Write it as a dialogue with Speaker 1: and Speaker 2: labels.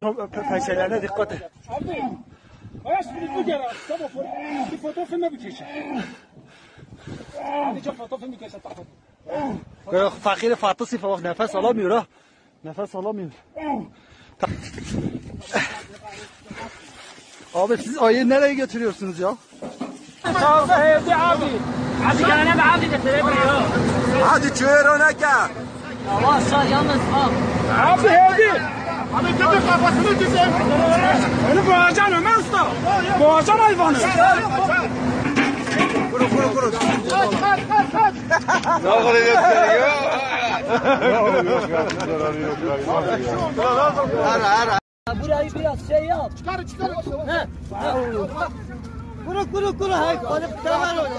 Speaker 1: Pençelerine dikkat et.
Speaker 2: Abi. Ayaş bir bu gel. Tamam. Bir fotoğrafı mı bitiyor? Hadi çok fotoğrafı mı geçer takip.
Speaker 1: Böyle fakiri farklı sıfa bak nefes alamıyor ha. Nefes alamıyor. Abi siz ayı nereye götürüyorsunuz ya?
Speaker 2: Kaldı evde abi.
Speaker 3: Hadi gelene de hadi getirebiliyor.
Speaker 4: Hadi çöğür ona gel.
Speaker 3: Yavaş lan yalnız al.
Speaker 2: Abi evde. Abi tepе kafasını düzen. Onu boğacaksın Ömer Usta. Boğacaksın hayvanı.
Speaker 4: Kuru kuru kuru.
Speaker 3: Burayı biraz şey yap. Çıkar çıkar. He. Kuru kuru kuru. Hay, kalıp devam orada.